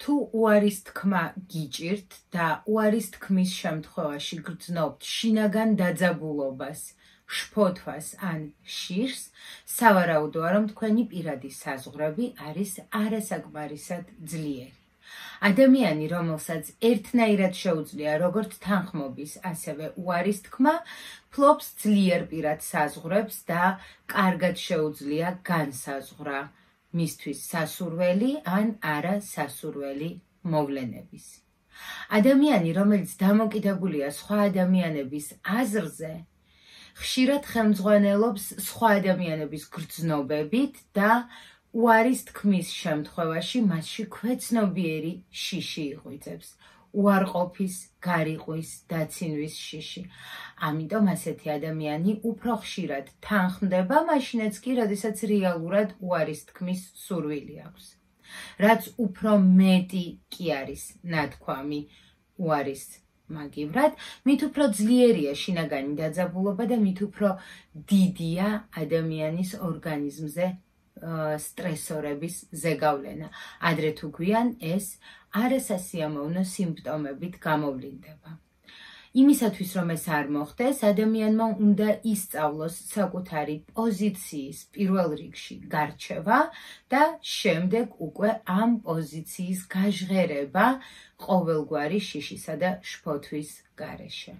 თუ უარის თქმა გიჭირთ და უარის თქმის შემთხვევაში გრძნობთ შინაგან დაძაბულობას, შფოთვას ან შირს, სავარაუდოა რომ თქვენი პირადი საზღვრები არის არასაკმარისად ძლიერი. ადამიანი, რომელსაც ერთნაირად შეუძლია როგორც თანხმობის, ასევე უარის თქმა, ფლობს ძლიერ პირად საზღვრებს და კარგად შეუძლია განსაზღვრა მისთვის სასურველი ან არა სასურველი მოვლენების. ადამიანი, რომელიც დამოკიდებულია სხვა ადამიანების აზრზე, ხშირად ხელმძღვანელობს სხვა ადამიანების გრძნობებით და უარის თქმის შემთხვევაში მასში ქვეცნობიერი შიში იღვიძებს უარყოფის, გარიყვის, დაცინვის შიში. ამიტომ ასეთი ადამიანი უფრო ხშირად თანხმდება, მაშინაც კი, როდესაც რეალურად უარის თქმის სურვილი აქვს. რაც უფრო მეტი კი არის ნათქვამი უარის მაგივრად, მით უფრო ძლიერია შინაგანი დაძაბულობა და მით უფრო დიდია ადამიანის ორგანიზმზე სტრესორების ზეგავლენა. ადრე თუ გვიან ეს არასასიამოვნო სიმპტომებით გამოვლინდება. იმისათვის რომ ეს არ მოხდეს, ადამიანმა უნდა ისწავლოს საკუთარი პოზიციის პირველ რიგში გარჩევა და შემდეგ უკვე ამ პოზიციის გაჟღერება ყოველგვარი შიშისა და შფოთვის გარეშე.